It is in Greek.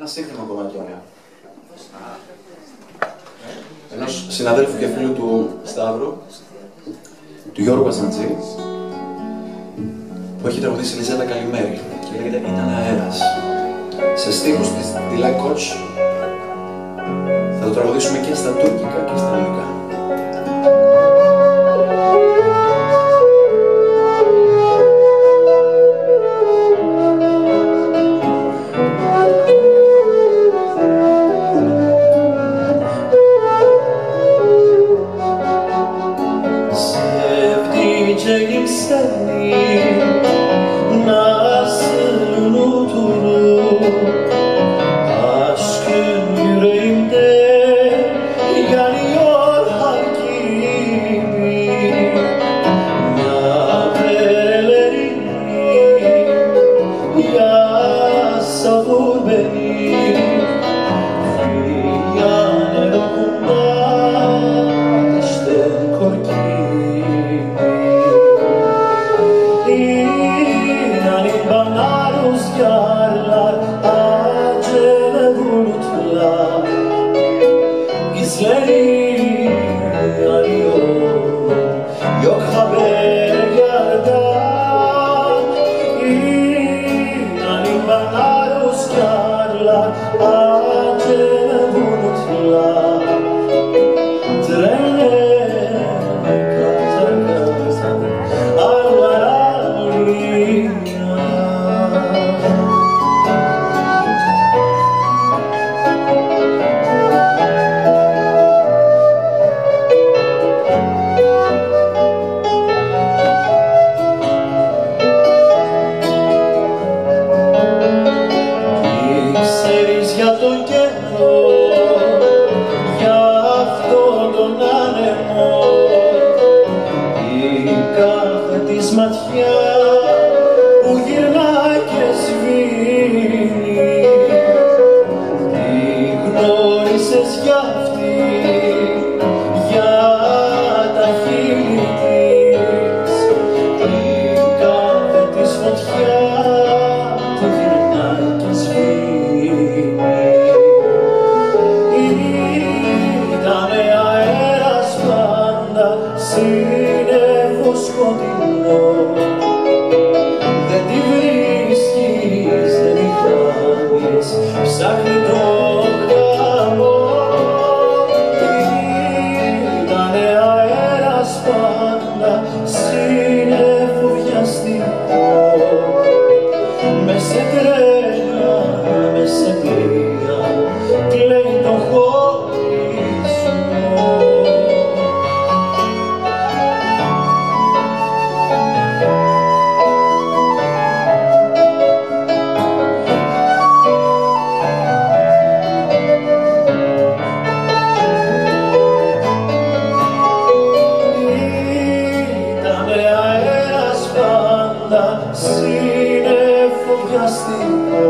Ένα σύγχρονο κομμάτι ωραία. Ενός συναδέλφου και φίλου του Σταύρου, του Γιώργου Καζαντζή, που έχει τραγουδήσει Λιζέτα Καλημέρη και λέγεται Ήταν αέρας. Σε στίχους της Ντιλά Κότς θα το τραγουδήσουμε και στα τουρκικά και στα ελληνικά. slowly rüzgarlar acele bulutlar. İzleri arıyor yok haber yerden İnanın bana rüzgarlar acele ψάχνει το χαμό Ήτανε αέρας πάντα σύννεφο βιαστικό Μες σε sleep.